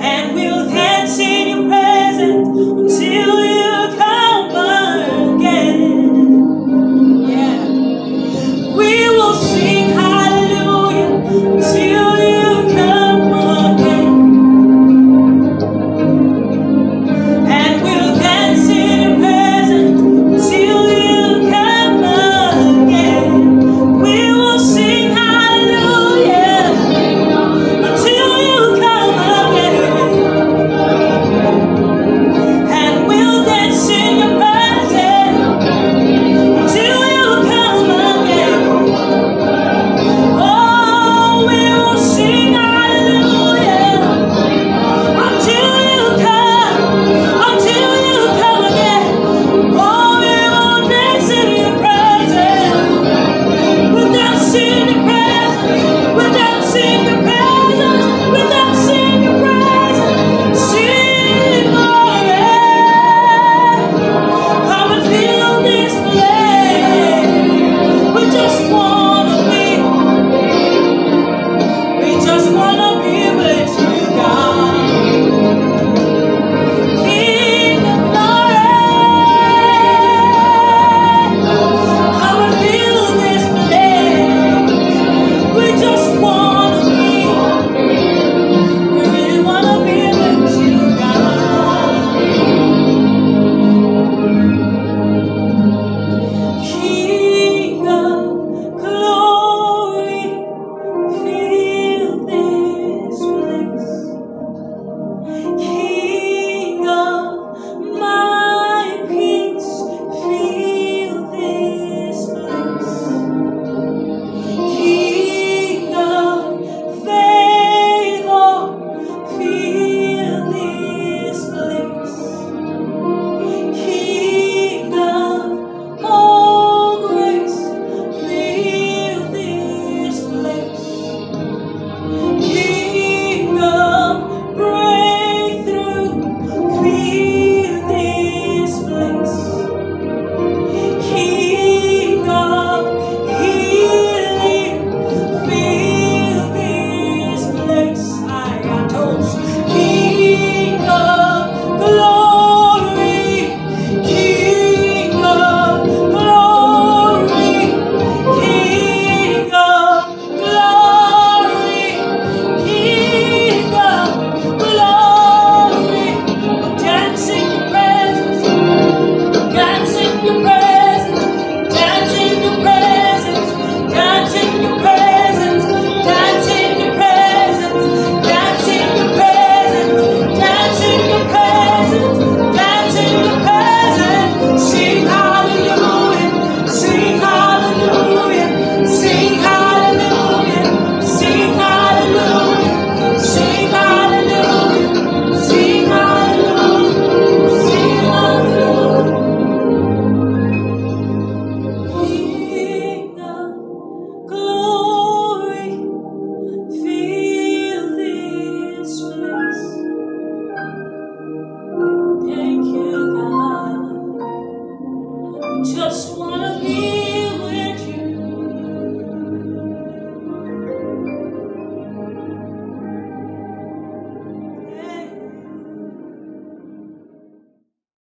and we'll dance in your presence until just wanna be